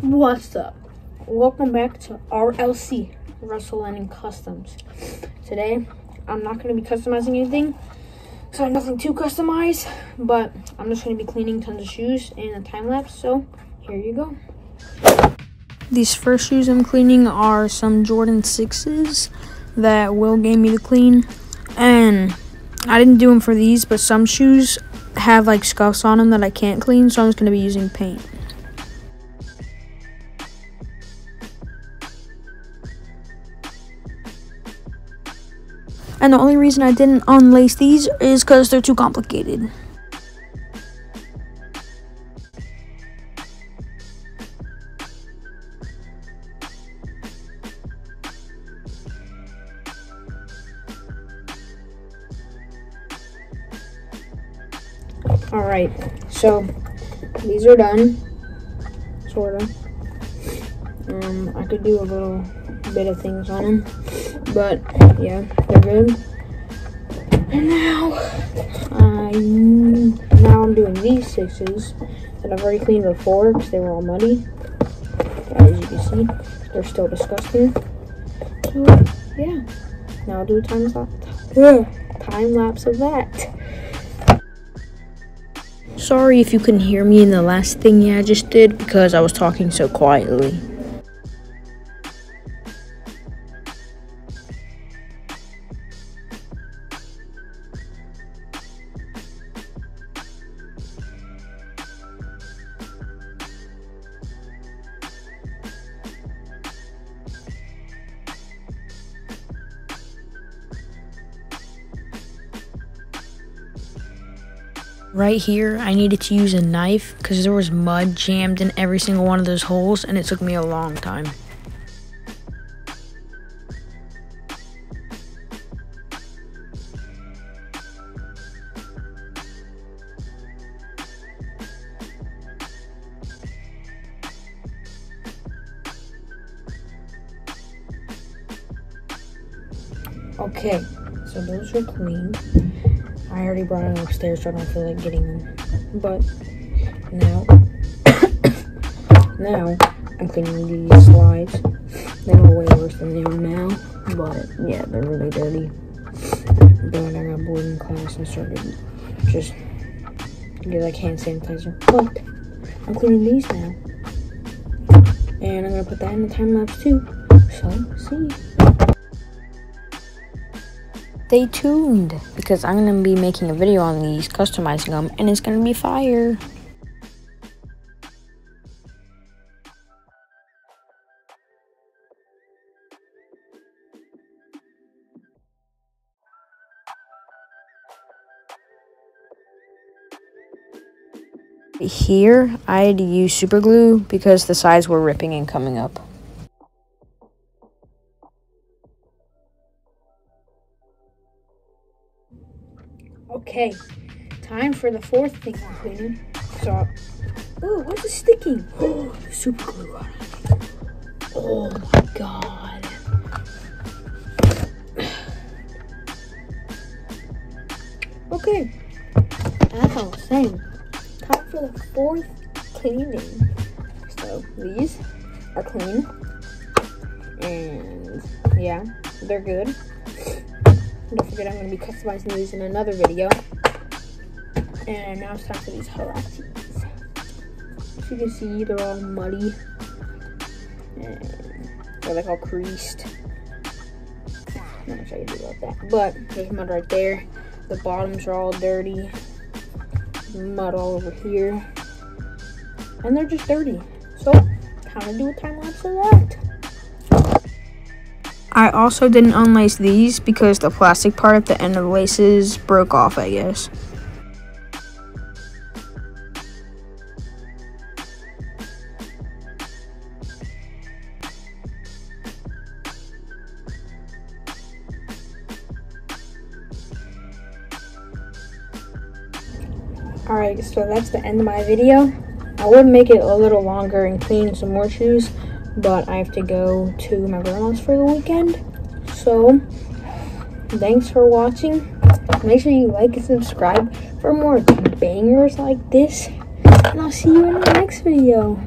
What's up? Welcome back to RLC, Russell Lennon Customs. Today, I'm not going to be customizing anything, so nothing to customize, but I'm just going to be cleaning tons of shoes in a time lapse, so here you go. These first shoes I'm cleaning are some Jordan 6s that Will gave me to clean, and I didn't do them for these, but some shoes have like scuffs on them that I can't clean, so I'm just going to be using paint. And the only reason I didn't unlace these is because they're too complicated. Alright, so these are done, sort of. Um, I could do a little bit of things on them, but yeah, they're good. And now, I now I'm doing these sixes that I've already cleaned before because they were all muddy. As you can see, they're still disgusting. So yeah, now I'll do a time lapse. Time lapse of that. Sorry if you couldn't hear me in the last thing I just did because I was talking so quietly. Right here, I needed to use a knife because there was mud jammed in every single one of those holes and it took me a long time. Okay, so those are cleaned. I already brought them upstairs, so I don't feel like getting them. But now, now I'm cleaning these slides. They were way worse than they are now, but yeah, they're really dirty. But I got bored in class and started just get like hand sanitizer. But I'm cleaning these now, and I'm gonna put that in the time lapse too. So see. Stay tuned because I'm going to be making a video on these, customizing them, and it's going to be fire. Here, I had to use super glue because the sides were ripping and coming up. Okay, time for the fourth thing cleaning. So, oh, what's it sticking? Oh, super glue on it. Oh my god. Okay, as I was saying, time for the fourth cleaning. So these are clean, and yeah, they're good. Don't forget I'm going to be customizing these in another video. And now it's time for these Huaraches. As you can see, they're all muddy. And they're like all creased. Not much I can do about that. But there's mud right there. The bottoms are all dirty. Mud all over here. And they're just dirty. So, time to do a time lapse of that. I also didn't unlace these because the plastic part at the end of the laces broke off, I guess. Alright, so that's the end of my video. I would make it a little longer and clean some more shoes, but I have to go to my grandma's for the weekend. So, thanks for watching. Make sure you like and subscribe for more bangers like this. And I'll see you in the next video.